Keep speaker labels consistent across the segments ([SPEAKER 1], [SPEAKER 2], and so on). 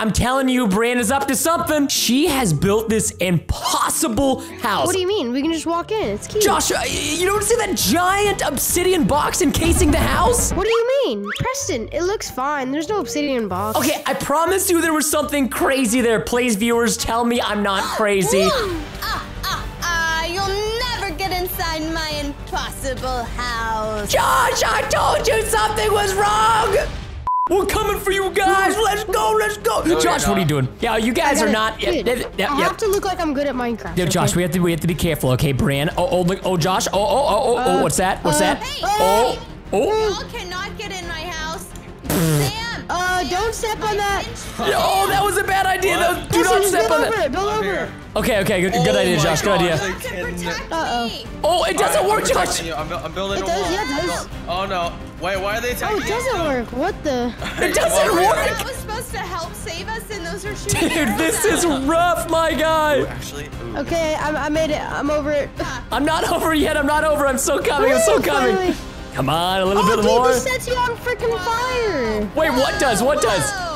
[SPEAKER 1] I'm telling you, Brianna's up to something. She has built this impossible house.
[SPEAKER 2] What do you mean? We can just walk in. It's cute.
[SPEAKER 1] Josh, you don't see that giant obsidian box encasing the house?
[SPEAKER 2] What do you mean? Preston, it looks fine. There's no obsidian box.
[SPEAKER 1] Okay, I promise you there was something crazy there. Please, viewers, tell me I'm not crazy.
[SPEAKER 3] Ah, ah, ah, you'll never get inside my impossible house.
[SPEAKER 1] Josh, I told you something was wrong. We're coming for you guys. Let's go. Let's go.
[SPEAKER 4] you're
[SPEAKER 1] Josh, what are you doing? Yeah, you guys are
[SPEAKER 2] gotta-
[SPEAKER 1] not.
[SPEAKER 2] Dude,
[SPEAKER 1] Yep, yep, yep,
[SPEAKER 2] I
[SPEAKER 1] yep.
[SPEAKER 2] have to look like I'm good at Minecraft.
[SPEAKER 1] Yo,
[SPEAKER 2] okay?
[SPEAKER 1] Josh, we have to we have to be careful, okay, Brian? Oh, oh, look, oh, Josh. Oh, oh, oh, oh, oh,
[SPEAKER 2] Uh,
[SPEAKER 1] what's that? What's
[SPEAKER 2] uh,
[SPEAKER 1] that?
[SPEAKER 3] hey,
[SPEAKER 1] oh,
[SPEAKER 3] hey.
[SPEAKER 1] oh,
[SPEAKER 3] Y'all cannot get in my house. Sam.
[SPEAKER 2] Uh, don't step on that.
[SPEAKER 1] oh, that was a bad idea.
[SPEAKER 4] What?
[SPEAKER 1] No, do
[SPEAKER 2] Preston,
[SPEAKER 1] not step on that.
[SPEAKER 2] it. Build over it.
[SPEAKER 1] Okay, okay, good, good
[SPEAKER 4] Oh
[SPEAKER 1] idea,
[SPEAKER 4] my
[SPEAKER 1] Josh. Good idea.
[SPEAKER 4] I
[SPEAKER 3] To
[SPEAKER 4] can-
[SPEAKER 3] protect
[SPEAKER 2] Uh-oh.
[SPEAKER 1] Oh, it doesn't
[SPEAKER 4] Alright,
[SPEAKER 1] work,
[SPEAKER 4] I'm
[SPEAKER 1] Josh.
[SPEAKER 4] you. I'm, I'm building
[SPEAKER 2] It
[SPEAKER 4] a
[SPEAKER 2] does,
[SPEAKER 4] wall.
[SPEAKER 2] yeah, it does.
[SPEAKER 4] Oh no! Wait, why are they
[SPEAKER 2] Oh, it doesn't
[SPEAKER 4] you?
[SPEAKER 2] work. What the?
[SPEAKER 1] It doesn't work.
[SPEAKER 3] That was supposed to help save us, and those are shooting
[SPEAKER 1] Dude, this
[SPEAKER 3] at
[SPEAKER 1] is rough, my guy.
[SPEAKER 4] Actually, ooh.
[SPEAKER 2] Okay, I, I made it. I'm over it.
[SPEAKER 1] I'm not over yet. I'm not over. I'm so coming. I'm so coming.
[SPEAKER 2] finally.
[SPEAKER 1] Come on, a little
[SPEAKER 2] Oh,
[SPEAKER 1] bit
[SPEAKER 2] dude,
[SPEAKER 1] more.
[SPEAKER 2] this sets you on freaking fire.
[SPEAKER 1] Wait, what does? What does?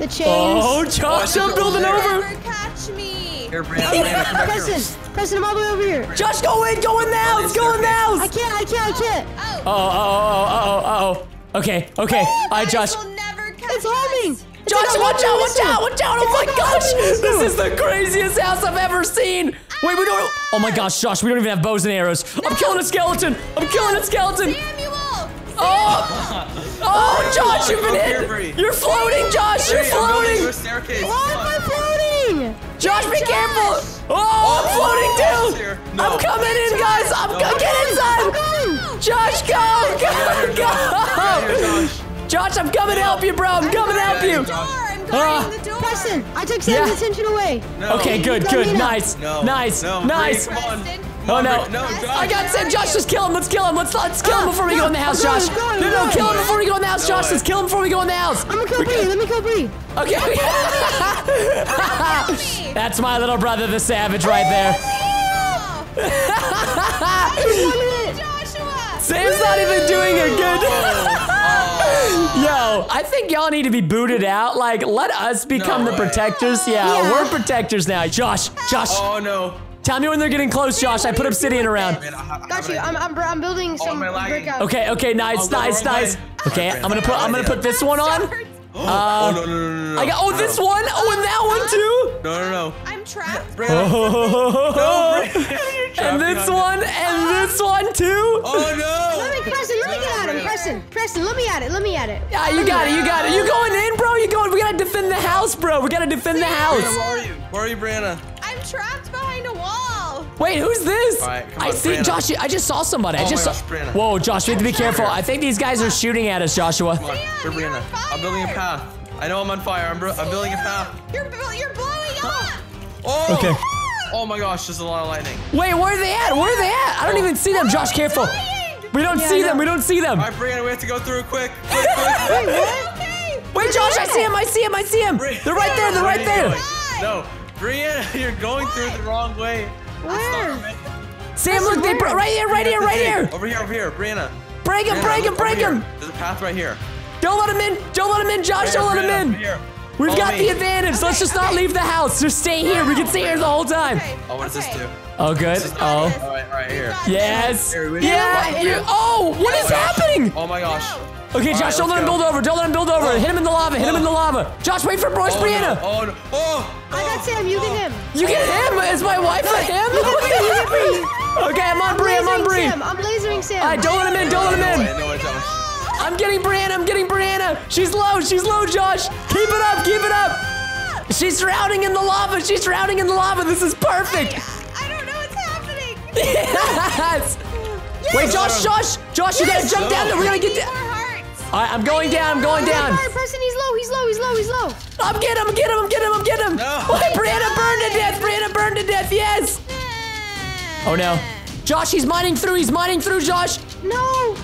[SPEAKER 3] Whoa.
[SPEAKER 2] The chains.
[SPEAKER 1] Oh, Josh, I'm building over.
[SPEAKER 3] never catch me.
[SPEAKER 4] Here, Brandon, Brandon, come back here.
[SPEAKER 2] Preston, Preston, I'm all the way over here.
[SPEAKER 1] Josh, go in, go in the house, go in the
[SPEAKER 2] I can't, I can't, I can't.
[SPEAKER 3] Oh.
[SPEAKER 1] Oh, oh, oh, oh, oh, oh. oh, oh. Okay, okay. Oh, all right,
[SPEAKER 3] guys
[SPEAKER 1] Josh.
[SPEAKER 3] will never catch
[SPEAKER 2] It's homing. It's
[SPEAKER 1] Josh, watch out, watch out, watch out. Oh my gosh. This is the craziest house I've ever seen. Wait, we don't. Oh my gosh, Josh, we don't even have bows and arrows. I'm killing a skeleton. I'm killing a skeleton.
[SPEAKER 3] Samuel.
[SPEAKER 1] Oh, oh, Josh, you've been hit. You're floating, Josh. You're
[SPEAKER 4] Hey, I'm building you a
[SPEAKER 1] floating.
[SPEAKER 2] Why am I floating?
[SPEAKER 1] Josh, be careful. Oh, I'm floating
[SPEAKER 4] Josh,
[SPEAKER 1] too. I'm coming in, guys. I'm
[SPEAKER 4] No.
[SPEAKER 1] gonna get inside. Josh, go, go,
[SPEAKER 4] here, Josh. Get out here,
[SPEAKER 1] go.
[SPEAKER 4] Josh.
[SPEAKER 1] Josh, I'm coming to help you, bro. I'm coming to help you.
[SPEAKER 3] I'm
[SPEAKER 1] Ah.
[SPEAKER 3] guarding the door.
[SPEAKER 2] Preston, I took Sam's
[SPEAKER 1] Yeah.
[SPEAKER 2] attention away.
[SPEAKER 4] No.
[SPEAKER 1] Okay, good, good,
[SPEAKER 2] me
[SPEAKER 1] nice,
[SPEAKER 4] No.
[SPEAKER 1] nice,
[SPEAKER 4] no,
[SPEAKER 1] nice.
[SPEAKER 4] Bree, come on.
[SPEAKER 3] Preston.
[SPEAKER 4] Come
[SPEAKER 1] Oh
[SPEAKER 4] on,
[SPEAKER 1] no!
[SPEAKER 4] No, Josh.
[SPEAKER 1] I got Sam. Josh, just kill him. Let's kill him. Let's let's kill him
[SPEAKER 2] Ah,
[SPEAKER 1] before we go in the house, Josh. No, no, kill him before we go in the house, Josh. Let's kill him before we go in the house.
[SPEAKER 2] I'm gonna kill Bree. Let me kill Bree.
[SPEAKER 1] Okay.
[SPEAKER 3] me.
[SPEAKER 1] That's my little brother, the savage, right there.
[SPEAKER 2] One minute.
[SPEAKER 3] Joshua.
[SPEAKER 1] Sam's not even doing it good. Yo, I think y'all need to be booted out. Like, let us become
[SPEAKER 4] No
[SPEAKER 1] the
[SPEAKER 4] way.
[SPEAKER 1] protectors. Yeah,
[SPEAKER 2] Yeah.
[SPEAKER 1] we're protectors now. Josh, Josh,
[SPEAKER 4] Oh no.
[SPEAKER 1] tell me when they're getting close, Josh. I put obsidian around.
[SPEAKER 4] Man, I, I
[SPEAKER 2] Got you. I'm, I'm, I'm building
[SPEAKER 4] Oh,
[SPEAKER 2] some
[SPEAKER 4] am
[SPEAKER 2] brick out.
[SPEAKER 1] Okay, okay, nice,
[SPEAKER 4] I'll go the
[SPEAKER 1] nice, nice.
[SPEAKER 4] way.
[SPEAKER 1] Okay, I'm gonna put, I'm gonna put this one on.
[SPEAKER 4] idea. Oh, oh no no no no no.
[SPEAKER 1] I got, oh, this one. Oh, and that one too.
[SPEAKER 4] No no no.
[SPEAKER 3] I'm trapped.
[SPEAKER 4] Brandon.
[SPEAKER 1] Oh,
[SPEAKER 4] You're
[SPEAKER 1] and this one,
[SPEAKER 4] it.
[SPEAKER 1] and this one too.
[SPEAKER 4] Oh no.
[SPEAKER 2] Let me, Preston, Preston, Preston, let me at it. Let me at it.
[SPEAKER 1] Yeah, you got it, you got it. You going in, bro? You going? We gotta defend the house, bro. We gotta defend the
[SPEAKER 4] Brianna,
[SPEAKER 1] house.
[SPEAKER 4] where are you? Where are you, Brianna?
[SPEAKER 3] I'm trapped behind a wall.
[SPEAKER 1] Wait, who's this?
[SPEAKER 4] All right, come
[SPEAKER 1] I
[SPEAKER 4] on,
[SPEAKER 1] see,
[SPEAKER 4] Brianna.
[SPEAKER 1] Josh. I just saw somebody. I
[SPEAKER 4] Oh
[SPEAKER 1] just
[SPEAKER 4] my
[SPEAKER 1] saw.
[SPEAKER 4] gosh, Brianna.
[SPEAKER 1] Whoa, Josh, we have to be careful. I think these guys are shooting at us, Joshua.
[SPEAKER 4] Come on, here,
[SPEAKER 3] you're
[SPEAKER 4] Brianna.
[SPEAKER 3] on fire.
[SPEAKER 4] I'm building a path. I know I'm on fire. I'm, I'm building a path.
[SPEAKER 3] You're you're blowing up.
[SPEAKER 4] Oh.
[SPEAKER 1] Okay.
[SPEAKER 4] Oh my gosh, there's a lot of lightning.
[SPEAKER 1] Wait, where are they at? Where are they at? I don't even see them. Josh, careful. We don't
[SPEAKER 2] Yeah,
[SPEAKER 1] see them. We don't see them.
[SPEAKER 4] All right, Brianna, we have to go through quick. Quick, quick.
[SPEAKER 2] Wait, what?
[SPEAKER 3] Okay.
[SPEAKER 1] Wait, Josh, I see him. I see him. I see him.
[SPEAKER 4] Brianna,
[SPEAKER 1] They're right there. They're right there.
[SPEAKER 4] No, Brianna, you're going through the wrong way.
[SPEAKER 2] Where?
[SPEAKER 1] Sam, look, they bro- right here, right here, right here.
[SPEAKER 4] Over here, over here, Brianna.
[SPEAKER 1] Break him,
[SPEAKER 4] Brianna,
[SPEAKER 1] break him, break him.
[SPEAKER 4] There's a path right here.
[SPEAKER 1] Don't let him in. Don't let him in, Josh.
[SPEAKER 4] Right
[SPEAKER 1] Don't let
[SPEAKER 4] Brianna,
[SPEAKER 1] him in.
[SPEAKER 4] Here.
[SPEAKER 1] We've
[SPEAKER 4] Follow
[SPEAKER 1] got
[SPEAKER 4] me.
[SPEAKER 1] the advantage. Let's just not leave the house. Just stay here. We can stay here the whole time.
[SPEAKER 3] Okay.
[SPEAKER 4] Oh, what does this do?
[SPEAKER 1] Oh, good. Oh.
[SPEAKER 3] this.
[SPEAKER 4] All right, all right, here.
[SPEAKER 1] Yes.
[SPEAKER 4] Here, we
[SPEAKER 1] Yeah.
[SPEAKER 4] to-
[SPEAKER 1] You, oh, what is happening?
[SPEAKER 4] Oh my gosh.
[SPEAKER 1] Okay, Josh,
[SPEAKER 4] right,
[SPEAKER 1] don't let him
[SPEAKER 4] go.
[SPEAKER 1] build over. Don't let him build over. Oh. Hit him in the lava. Hit him in the oh. lava. Josh, wait for Bryce
[SPEAKER 4] Oh
[SPEAKER 1] Brianna.
[SPEAKER 4] no. Oh no. Oh.
[SPEAKER 2] I got Sam. You get him.
[SPEAKER 1] You get him. Is my wife a him? okay, I'm on Bree. I'm on
[SPEAKER 2] lasering
[SPEAKER 1] Bree.
[SPEAKER 2] I'm lasering Sam.
[SPEAKER 1] All right, don't let him in. Don't let him
[SPEAKER 4] No
[SPEAKER 1] in.
[SPEAKER 4] Way, no way, Josh.
[SPEAKER 1] I'm getting Brianna. I'm getting Brianna. She's low. She's low, Josh. Keep it up. Keep it up. She's drowning in the lava. She's drowning in the lava. This is perfect.
[SPEAKER 3] I don't know what's happening.
[SPEAKER 1] Yes. Wait, Josh, Josh, Josh, you gotta jump down there. We're gonna get down. All right, I'm going down. I'm going down.
[SPEAKER 2] All right, Preston, he's low. He's low. He's low. He's low.
[SPEAKER 1] I'm getting him. I'm getting him. I'm getting him. I'm getting him.
[SPEAKER 4] No.
[SPEAKER 1] Wait, Brianna burned to death. Brianna burned to death. Yes. Oh no. Josh, he's mining through. He's mining through, Josh.
[SPEAKER 2] No.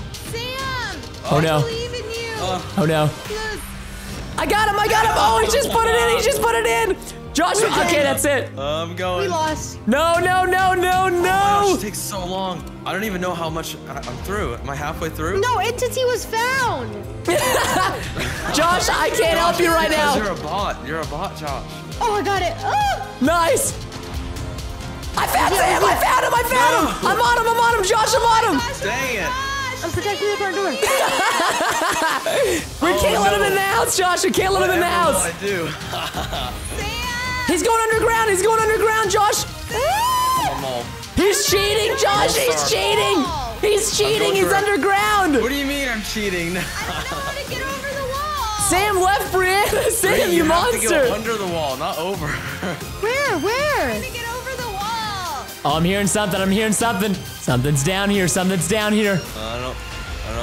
[SPEAKER 3] Sam.
[SPEAKER 1] Oh, no. Uh.
[SPEAKER 3] believe in you.
[SPEAKER 4] Oh.
[SPEAKER 1] Oh no.
[SPEAKER 3] Yes.
[SPEAKER 1] I got him. I got him. Oh, he just put it in. He just put it in. Josh, okay, that's it.
[SPEAKER 4] I'm going.
[SPEAKER 2] We lost.
[SPEAKER 1] No, no, no, no,
[SPEAKER 4] Gosh,
[SPEAKER 1] no.
[SPEAKER 4] it takes so long. I don't even know how much I- I'm through. Am I halfway through?
[SPEAKER 2] No, entity was found.
[SPEAKER 1] Josh, I can't help you right now.
[SPEAKER 4] You're a bot. You're a bot, Josh.
[SPEAKER 2] Oh, I got it. Oh,
[SPEAKER 1] Nice. I found him! I found him. I found him. I'm on him. I'm on him. Josh, I'm on him.
[SPEAKER 4] Dang it.
[SPEAKER 2] I'm protecting the front door.
[SPEAKER 1] We
[SPEAKER 4] Oh,
[SPEAKER 1] can't let him
[SPEAKER 4] no.
[SPEAKER 1] in the house, Josh. We can't let him in the house.
[SPEAKER 4] I do?
[SPEAKER 3] Sam!
[SPEAKER 1] He's going underground. He's going underground, Josh.
[SPEAKER 4] I'm
[SPEAKER 1] He's cheating, Josh. He's cheating. He's cheating. He's
[SPEAKER 4] through it.
[SPEAKER 1] underground.
[SPEAKER 4] What do you mean I'm cheating?
[SPEAKER 3] I don't know how to get over the wall!
[SPEAKER 1] Sam left Brianna. Sam, you,
[SPEAKER 4] have to
[SPEAKER 1] monster.
[SPEAKER 4] go under the wall, not over.
[SPEAKER 2] Where? Where?
[SPEAKER 3] to get over the wall!
[SPEAKER 1] Oh, I'm hearing something. I'm hearing something. Something's down here. Something's down here.
[SPEAKER 4] I don't. I don't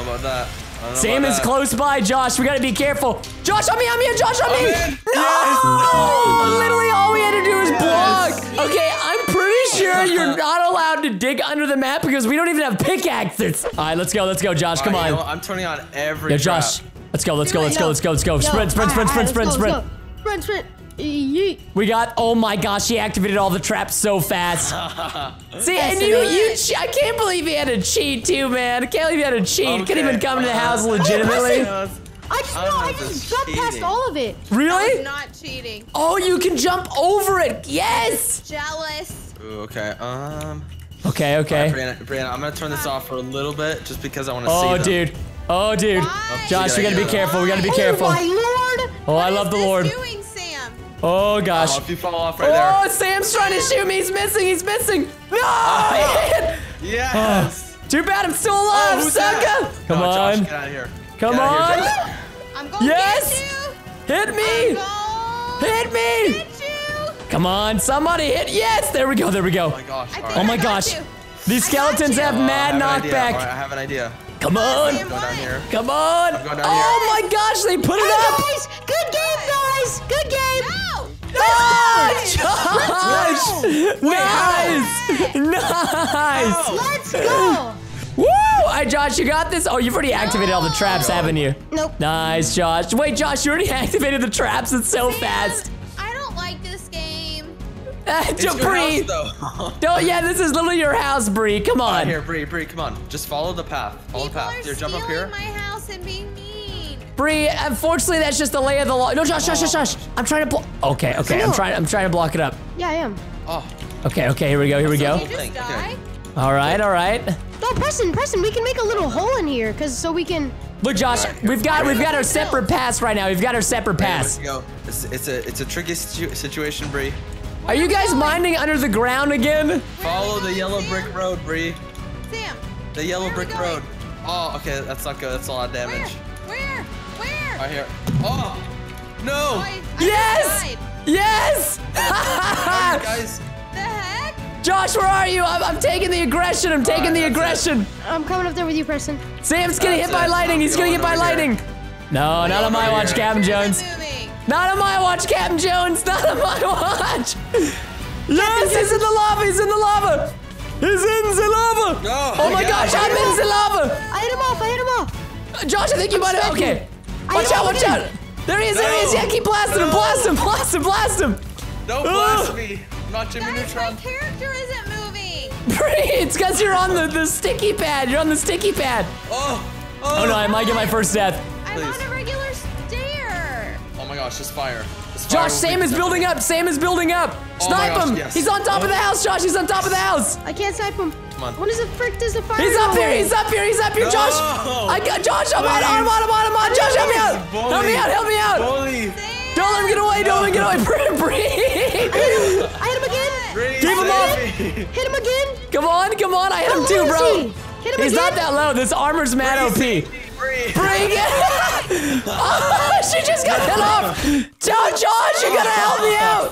[SPEAKER 4] know about that. Know
[SPEAKER 1] Sam
[SPEAKER 4] about
[SPEAKER 1] is
[SPEAKER 4] that.
[SPEAKER 1] close by, Josh. We gotta be careful. Josh, on me, on me, Josh, on me.
[SPEAKER 4] I'm in.
[SPEAKER 1] No! Literally, all we had to do was block. Okay, I'm pretty sure you're not allowed to dig under the map because we don't even have pickaxes. All right, let's go. Let's go, Josh. Come
[SPEAKER 4] Alright, you know
[SPEAKER 1] on.
[SPEAKER 4] I'm turning on every
[SPEAKER 1] Yo, Josh.
[SPEAKER 4] trap.
[SPEAKER 1] Let's go. Let's go. Let's go. Let's go. Let's go. Sprint, sprint, sprint, sprint, sprint, sprint.
[SPEAKER 2] let's go, let's go. Sprint, sprint. Yeet.
[SPEAKER 1] We got. Oh my gosh, he activated all the traps so fast. See, and you, you, I can't believe he had to cheat too, man. I can't believe he had to cheat. Couldn't even come to the house legitimately.
[SPEAKER 2] I just
[SPEAKER 4] I'm
[SPEAKER 2] know. I just
[SPEAKER 4] just
[SPEAKER 2] jumped past all of it.
[SPEAKER 1] Really?
[SPEAKER 3] not cheating.
[SPEAKER 1] Oh, you can jump over it. Yes.
[SPEAKER 3] Jealous.
[SPEAKER 4] Ooh, okay. Um.
[SPEAKER 1] Okay. Okay.
[SPEAKER 4] Brianna, Brianna, I'm gonna turn this off for a little bit just because I want to see
[SPEAKER 1] Oh, dude. Oh, dude.
[SPEAKER 3] Why?
[SPEAKER 1] Josh, we gotta be careful. We gotta be careful.
[SPEAKER 2] Oh my lord!
[SPEAKER 1] Oh, I love the Lord.
[SPEAKER 3] doing, Sam?
[SPEAKER 1] Oh gosh.
[SPEAKER 4] Oh, if you fall off right
[SPEAKER 1] Oh,
[SPEAKER 4] there.
[SPEAKER 1] Sam's trying to shoot me. He's missing. He's missing. No! he hit.
[SPEAKER 4] Yes.
[SPEAKER 1] Too bad I'm still alive,
[SPEAKER 4] Oh, who's
[SPEAKER 1] sucker. Come
[SPEAKER 4] No, Josh,
[SPEAKER 1] on.
[SPEAKER 4] get out of here.
[SPEAKER 1] Come
[SPEAKER 4] Get
[SPEAKER 1] on.
[SPEAKER 4] here,
[SPEAKER 3] I'm going
[SPEAKER 1] Yes!
[SPEAKER 3] to get
[SPEAKER 1] Hit me. Hit me.
[SPEAKER 3] going you.
[SPEAKER 1] Come on. Somebody hit. Yes. There we go. There we go.
[SPEAKER 4] Oh my gosh.
[SPEAKER 3] I
[SPEAKER 4] all
[SPEAKER 3] think
[SPEAKER 1] Oh my gosh.
[SPEAKER 3] you.
[SPEAKER 1] These skeletons have
[SPEAKER 4] Oh,
[SPEAKER 1] mad
[SPEAKER 4] have
[SPEAKER 1] knockback.
[SPEAKER 4] All right, I have an idea.
[SPEAKER 1] Come on.
[SPEAKER 3] Sam,
[SPEAKER 4] Go down here.
[SPEAKER 1] Come on.
[SPEAKER 4] down
[SPEAKER 1] Oh my gosh, they put it
[SPEAKER 2] Hey
[SPEAKER 1] up.
[SPEAKER 2] guys, good game, guys. Good game.
[SPEAKER 3] No!
[SPEAKER 1] Oh, Josh! Nice! Nice!
[SPEAKER 2] Let's go.
[SPEAKER 1] Woo! All right, Josh, you got this? Oh, you've already activated all the traps, haven't you?
[SPEAKER 2] Nope.
[SPEAKER 1] Nice, Josh. Wait, Josh, you already activated the traps. It's so fast.
[SPEAKER 3] I don't like this game.
[SPEAKER 1] Uh,
[SPEAKER 4] It's your
[SPEAKER 1] Bree.
[SPEAKER 4] house, though.
[SPEAKER 1] No, yeah, this is literally your house, Bree. Come
[SPEAKER 4] All right,
[SPEAKER 1] on.
[SPEAKER 4] here, Bree, Bree, come on. Just follow the path. Follow
[SPEAKER 3] People
[SPEAKER 4] the path. Here, jump up here.
[SPEAKER 3] my house and being mean.
[SPEAKER 1] Bree, unfortunately, that's just the lay of the law. No, Josh, Josh, Josh, Josh. I'm trying to block. Okay, okay, I'm trying. I'm trying to block it up.
[SPEAKER 2] Yeah, I am.
[SPEAKER 4] Oh,
[SPEAKER 1] Okay, okay, here we go, here we go.
[SPEAKER 3] You just
[SPEAKER 4] thing, okay.
[SPEAKER 3] die?
[SPEAKER 1] All right, all right.
[SPEAKER 2] No, Preston, Preston, we can make a little hole in here, cause so we can.
[SPEAKER 1] Look, Josh, we've got we've got our separate paths right now. We've got our separate paths.
[SPEAKER 4] Here we go. It's, it's a it's a tricky situ situation, Bree.
[SPEAKER 1] Are you guys mining under the ground again?
[SPEAKER 4] Follow the yellow brick road, Bree.
[SPEAKER 3] Sam,
[SPEAKER 4] The yellow
[SPEAKER 3] Where are we
[SPEAKER 4] brick road. Oh, okay, that's not good. That's a lot of damage.
[SPEAKER 3] Where? Where?
[SPEAKER 4] Right here. Oh,
[SPEAKER 3] Oh,
[SPEAKER 4] no.
[SPEAKER 3] Oh, I, I
[SPEAKER 1] Yes!
[SPEAKER 3] just died.
[SPEAKER 1] Yes!
[SPEAKER 4] Guys,
[SPEAKER 3] The heck?
[SPEAKER 1] Josh, where are you? I'm, I'm taking the aggression. I'm taking
[SPEAKER 4] Alright,
[SPEAKER 1] the
[SPEAKER 4] that's it.
[SPEAKER 1] aggression.
[SPEAKER 2] I'm coming up there with you, Preston.
[SPEAKER 1] Sam's getting hit
[SPEAKER 4] That's
[SPEAKER 1] by lightning. He's gonna
[SPEAKER 4] going
[SPEAKER 1] get by
[SPEAKER 4] over here.
[SPEAKER 1] lightning. No, not on my watch. Captain Jones.
[SPEAKER 3] Isn't
[SPEAKER 1] on my watch, Captain Jones. Not on my watch. Yes, he's in the lava. He's in the lava. He's in the lava.
[SPEAKER 4] No,
[SPEAKER 1] Oh my gosh, I'm in the lava.
[SPEAKER 2] I hit him off. I hit him off.
[SPEAKER 1] Josh, I think you might have.
[SPEAKER 2] sniping.
[SPEAKER 1] Okay.
[SPEAKER 2] I
[SPEAKER 1] Watch out, watch out. There he is, there he is. Yeah, keep blasting him,
[SPEAKER 4] No.
[SPEAKER 1] blast him, blast him, blast him.
[SPEAKER 4] don't blast me. I'm not Jimmy
[SPEAKER 3] Guys, my character isn't moving.
[SPEAKER 1] it's because you're on the, the sticky pad. You're on the sticky pad.
[SPEAKER 4] Oh,
[SPEAKER 1] Oh, oh no, I might get my first death.
[SPEAKER 3] I'm
[SPEAKER 4] Please.
[SPEAKER 3] on a regular stair.
[SPEAKER 4] Oh my gosh, just fire. Just fire
[SPEAKER 1] Josh, Sam is building up. Sam is building up.
[SPEAKER 4] Oh
[SPEAKER 1] Snipe
[SPEAKER 4] gosh,
[SPEAKER 1] him.
[SPEAKER 4] yes.
[SPEAKER 1] He's on top of the oh. house, Josh. He's on top of the house.
[SPEAKER 2] I can't snipe him.
[SPEAKER 4] Come on.
[SPEAKER 2] What is the frick does the fire?
[SPEAKER 1] He's up here. He's up here. He's up here, Josh.
[SPEAKER 4] No.
[SPEAKER 1] I got Josh. I'm on. I'm on. I'm on. I'm on. Josh, help me out. Help me out. Help me out.
[SPEAKER 4] Bully.
[SPEAKER 1] Don't let him get away. Don't let him get away. Bree, Bree.
[SPEAKER 2] I hit him again.
[SPEAKER 4] Bree,
[SPEAKER 1] Keep him up.
[SPEAKER 2] Hit him again.
[SPEAKER 1] Come on. Come on. I hit him too, bro.
[SPEAKER 2] he? Hit him
[SPEAKER 1] He's
[SPEAKER 2] again.
[SPEAKER 1] not that low. This armor's mad OP.
[SPEAKER 4] Bree.
[SPEAKER 1] Bring it! oh, she just got hit off! Josh, Josh, you gotta help me out!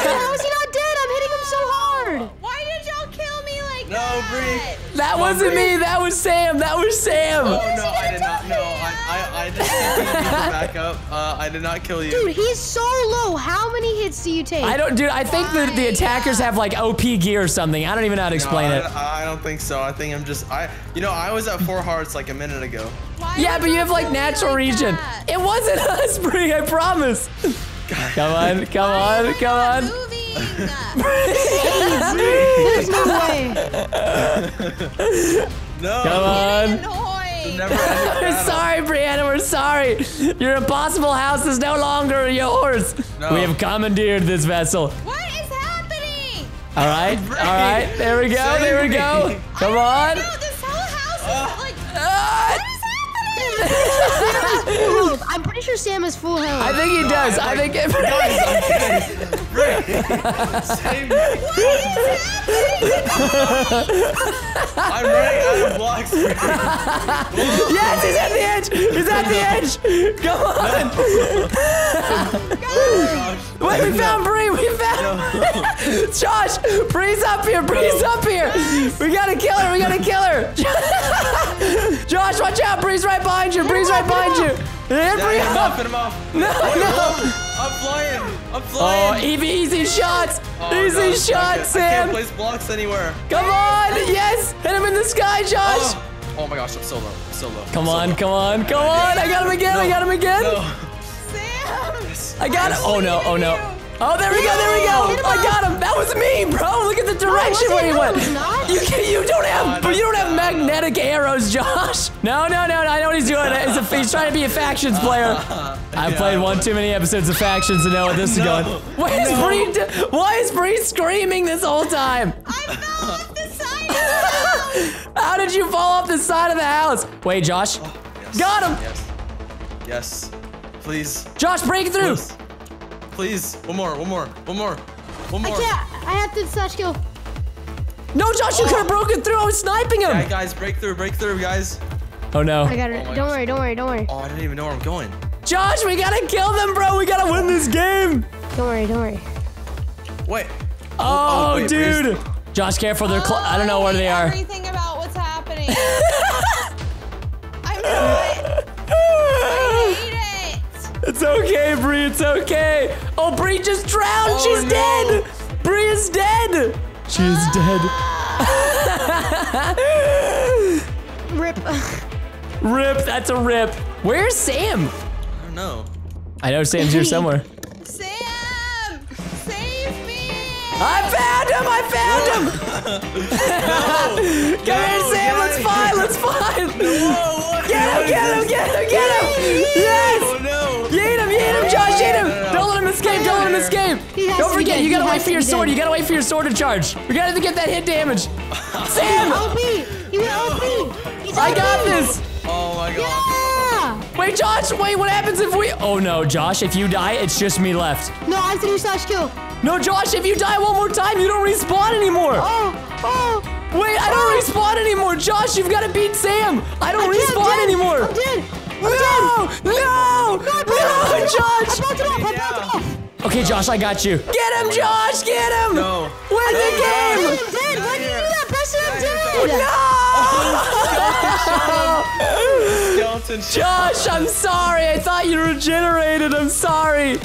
[SPEAKER 2] How is he not dead? I'm hitting him so hard.
[SPEAKER 3] Why did y'all kill me like
[SPEAKER 4] No,
[SPEAKER 3] that?
[SPEAKER 4] Bree.
[SPEAKER 1] That wasn't me, that was Sam, that was Sam!
[SPEAKER 4] Oh no, I did not. No, I, I, I just TP'd to back up. Uh, I did not kill you.
[SPEAKER 2] Dude, he's so low. How many hits do you take?
[SPEAKER 1] I don't, dude, I think that the attackers have like OP gear or something. I don't even know how to explain
[SPEAKER 4] no,
[SPEAKER 1] it.
[SPEAKER 4] I, I don't think so. I think I'm just. I. You know, I was at four hearts like a minute ago.
[SPEAKER 3] Why
[SPEAKER 1] Yeah, but you have like natural
[SPEAKER 3] like
[SPEAKER 1] regen.
[SPEAKER 3] that?
[SPEAKER 1] It wasn't us, Bree, I promise. Come on, come on, come on.
[SPEAKER 3] Moving.
[SPEAKER 2] There's no way.
[SPEAKER 4] No.
[SPEAKER 1] Come on.
[SPEAKER 3] Annoying.
[SPEAKER 4] Never ending
[SPEAKER 1] We're sorry, Brianna. We're sorry. Your impossible house is no longer yours.
[SPEAKER 4] No.
[SPEAKER 1] We have commandeered this vessel.
[SPEAKER 3] What is happening?
[SPEAKER 1] All right, all right. There we go.
[SPEAKER 4] Save
[SPEAKER 1] There we go.
[SPEAKER 4] me.
[SPEAKER 1] Come on.
[SPEAKER 3] No, this whole house is like. What is happening?
[SPEAKER 2] Full health. I'm pretty sure Sam is full health.
[SPEAKER 1] I think he does. I think.
[SPEAKER 4] Save me. I'm running out of blocks.
[SPEAKER 1] yes, he's at the edge. He's at the edge. Come on. Wait, we found Bree. We found. Josh, Bree's up here. Bree's up here. We gotta kill her. We gotta kill her. Josh, watch out. Bree's right behind you. Bree's right behind you. Hit Bree
[SPEAKER 4] Hit him
[SPEAKER 1] up.
[SPEAKER 4] off, him off.
[SPEAKER 1] No, no.
[SPEAKER 4] I'm flying.
[SPEAKER 1] Oh,
[SPEAKER 4] flying.
[SPEAKER 1] easy, easy shots.
[SPEAKER 4] Oh,
[SPEAKER 1] easy
[SPEAKER 4] no,
[SPEAKER 1] shots,
[SPEAKER 4] can't- I can't
[SPEAKER 1] Sam.
[SPEAKER 4] place blocks anywhere.
[SPEAKER 1] Come on. Yes. Hit him in the sky, Josh.
[SPEAKER 4] Oh. oh my gosh, I'm so low. I'm so low.
[SPEAKER 1] Come
[SPEAKER 4] I'm
[SPEAKER 1] on,
[SPEAKER 4] so
[SPEAKER 1] come on, come on. I got him again. I got him again.
[SPEAKER 4] No.
[SPEAKER 3] Sam.
[SPEAKER 1] I got him. Oh no, oh no. Oh, there we go, there we go. I got him. That was me, bro. Look at the oh,
[SPEAKER 2] direction
[SPEAKER 1] where he went.
[SPEAKER 2] it was not.
[SPEAKER 1] You can, you don't have,
[SPEAKER 4] Oh,
[SPEAKER 1] but you don't have magnetic arrows, Josh. No, no, no, no. I know what he's doing. He's, a, he's trying to be a factions player. I've played one too many episodes of factions to know what this
[SPEAKER 4] No.
[SPEAKER 1] is going. Why is
[SPEAKER 4] No.
[SPEAKER 1] Bree? Why is Bree screaming this whole time?
[SPEAKER 3] I fell off the side of the house.
[SPEAKER 1] How did you fall off the side of the house? Wait, Josh.
[SPEAKER 4] Oh, yes.
[SPEAKER 1] Got him.
[SPEAKER 4] Yes. Yes. Please.
[SPEAKER 1] Josh, break through.
[SPEAKER 4] Please. Please. One more. One more. One more. One more.
[SPEAKER 2] I can't. I have to slash kill.
[SPEAKER 1] No, Josh, you
[SPEAKER 4] Oh.
[SPEAKER 1] could have oh. broken through. I was sniping him.
[SPEAKER 4] Yeah, guys, break through, break through, guys.
[SPEAKER 1] Oh no.
[SPEAKER 2] I got it.
[SPEAKER 4] Oh
[SPEAKER 2] don't worry. Don't worry. Don't worry.
[SPEAKER 4] Oh, I didn't even know where I'm going.
[SPEAKER 1] Josh, we gotta kill them, bro. We gotta win this game.
[SPEAKER 2] Don't worry. Don't worry.
[SPEAKER 4] Wait.
[SPEAKER 1] Oh, oh, oh
[SPEAKER 4] wait,
[SPEAKER 1] dude.
[SPEAKER 4] where's-
[SPEAKER 1] Josh, careful. They're cl- I don't know where they are.
[SPEAKER 3] Everything about what's happening. I'm not. I hate it.
[SPEAKER 1] It's okay, Bree. It's okay. Oh, Bree just drowned.
[SPEAKER 4] Oh,
[SPEAKER 1] She's
[SPEAKER 4] no.
[SPEAKER 1] dead. Bree is dead. She is dead.
[SPEAKER 2] Rip.
[SPEAKER 1] rip. That's a rip. Where's Sam?
[SPEAKER 4] I don't know.
[SPEAKER 1] I know Sam's here somewhere.
[SPEAKER 3] Sam, save me.
[SPEAKER 1] I found him. I found him. Come here, Sam. Let's
[SPEAKER 4] out of
[SPEAKER 1] fight. Let's fight.
[SPEAKER 4] Whoa, what?
[SPEAKER 1] Get him. Get him. Get him. Get him. Forget,
[SPEAKER 2] dead,
[SPEAKER 1] you gotta wait for your sword, you gotta wait for your sword to charge. We gotta get that hit damage. Sam!
[SPEAKER 2] OP. You got OP. He's
[SPEAKER 1] I
[SPEAKER 2] OP.
[SPEAKER 1] got this!
[SPEAKER 4] Oh my god.
[SPEAKER 2] Yeah.
[SPEAKER 1] Wait, Josh, wait, what happens if we. Oh no, Josh, if you die, it's just me left.
[SPEAKER 2] No, I have to do slash kill.
[SPEAKER 1] No, Josh, if you die one more time, you don't respawn anymore!
[SPEAKER 2] Oh. Oh.
[SPEAKER 1] Wait, I don't oh. respawn anymore! Josh, you've gotta beat Sam! I don't
[SPEAKER 2] I can't, I'm dead.
[SPEAKER 1] anymore!
[SPEAKER 2] I'm dead. I'm
[SPEAKER 1] No!
[SPEAKER 2] dead.
[SPEAKER 1] No! No, Josh!
[SPEAKER 2] I blocked it off. I blocked it off.
[SPEAKER 1] Okay, Josh, I got you. Get him, Josh! Get him!
[SPEAKER 4] No.
[SPEAKER 1] Win the game!
[SPEAKER 2] I'm dead. Why did you do that? Preston, I'm dead.
[SPEAKER 1] No!
[SPEAKER 4] Skeleton.
[SPEAKER 1] Josh, I'm sorry. I thought you regenerated. I'm sorry.